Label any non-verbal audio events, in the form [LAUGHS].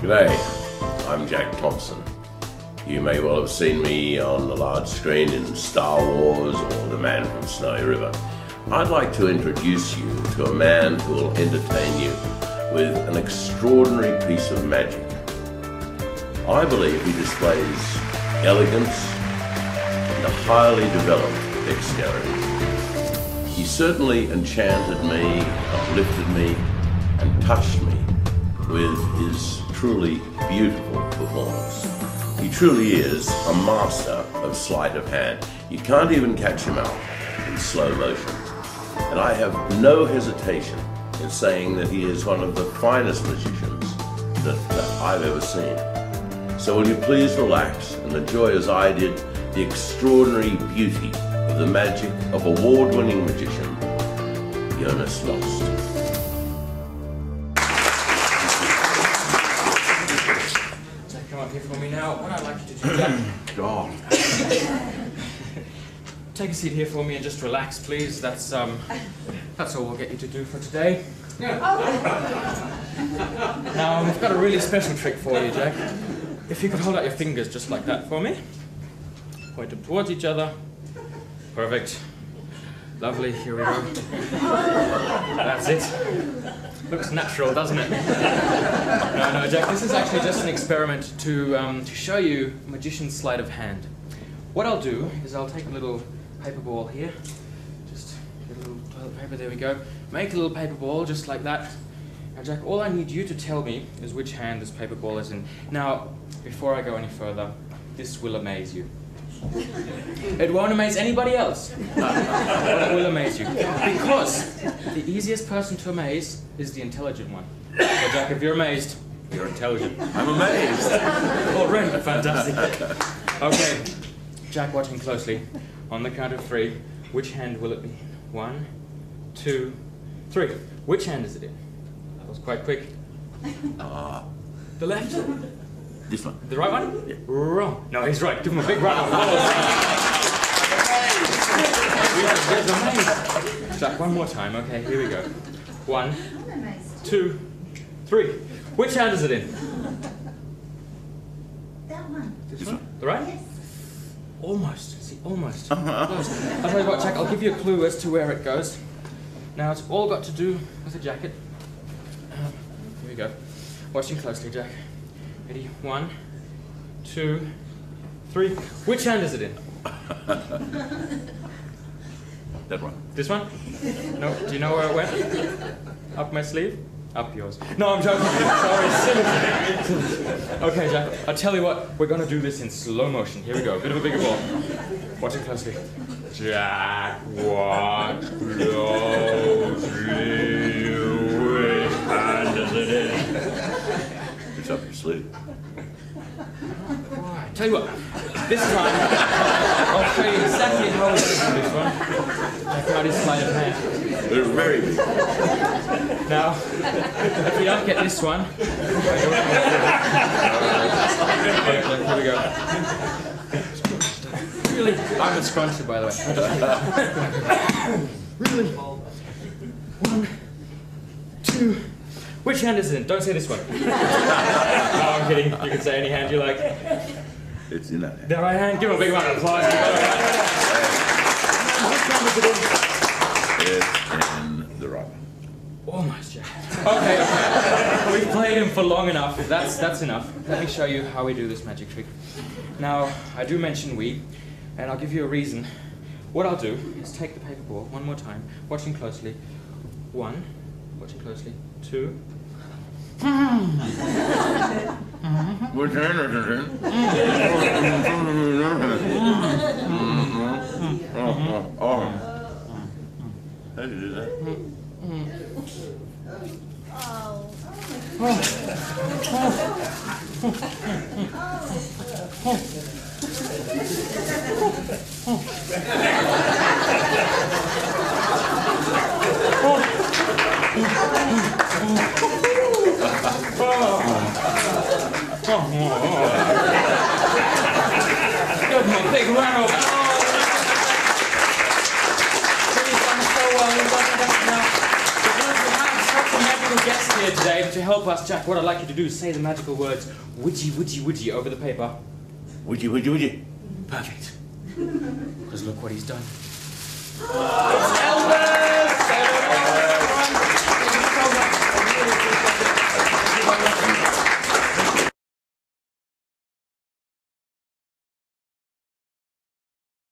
G'day, I'm Jack Thompson. You may well have seen me on the large screen in Star Wars or The Man from Snowy River. I'd like to introduce you to a man who will entertain you with an extraordinary piece of magic. I believe he displays elegance and a highly developed dexterity. He certainly enchanted me, uplifted me, and touched me with his truly beautiful performance. He truly is a master of sleight of hand. You can't even catch him out in slow motion. And I have no hesitation in saying that he is one of the finest magicians that, that I've ever seen. So will you please relax and enjoy as I did the extraordinary beauty of the magic of award-winning magician Jonas Jost. Me now. What I'd like you to do, Jack, [COUGHS] God. take a seat here for me and just relax, please. That's um, that's all we'll get you to do for today. [LAUGHS] now we've got a really special trick for you, Jack. If you could hold out your fingers just like that for me, point them towards each other. Perfect. Lovely. Here we go. That's it. Looks natural, doesn't it? No, no, Jack. This is actually just an experiment to um, to show you magician's sleight of hand. What I'll do is I'll take a little paper ball here. Just get a little toilet paper. There we go. Make a little paper ball just like that. Now, Jack, all I need you to tell me is which hand this paper ball is in. Now, before I go any further, this will amaze you. It won't amaze anybody else. But it will amaze you. Because the easiest person to amaze is the intelligent one. So, Jack, if you're amazed, you're intelligent. I'm amazed. Oh, Already fantastic. Okay, Jack, watching closely. On the count of three, which hand will it be? One, two, three. Which hand is it in? That was quite quick. Ah. the left? This one. The right one? Yeah. Wrong. No, he's right. Give him a big round of applause. He's amazed. Jack, one more time. Okay, here we go. One, two, three. Which hand is it in? That one. This one? The right? Yes. Almost. See, almost. [LAUGHS] Close. I'll tell you what, Jack, I'll give you a clue as to where it goes. Now, it's all got to do with the jacket. Um, here we go. Watching closely, Jack. Ready? One, two, three. Which hand is it in? [LAUGHS] That one. This one? No? Do you know where it went? Up my sleeve? Up yours. No, I'm joking. Sorry, silly. okay, Jack. I'll tell you what. We're gonna do this in slow motion. Here we go. A bit of a bigger ball. Watch it closely. Jack, watch closely. It's up your sleeve. Right. Tell you what. This time, I'll show you exactly how we do this one. Check out his sleight of hand. They're very big. Now, if we don't get this one, Okay, here we go. Really, I'm a scruncher, by the way. really. One, two. Which hand is it in? Don't say this one. [LAUGHS] no, I'm kidding. You can say any hand you like. It's in that hand. The right hand. Give him a big round of applause. Which hand is it in? It's in the right one. Almost, Jack. Okay, okay. We've played him for long enough. That's that's enough. Let me show you how we do this magic trick. Now, I do mention we, and I'll give you a reason. What I'll do is take the paper ball one more time, watching closely. One, watching closely. Two. Which hand is it in? Oh, oh, oh. How do you do that? Oh. Give him a big round of applause. He's done so well. He's done that now. We're going to have such a magical guest here today to help us, Jack. What I'd like you to do is say the magical words woodgy, woodgy, woodgy over the paper. Would you, would you, would you? Perfect. Because look what he's done. it's Elmer!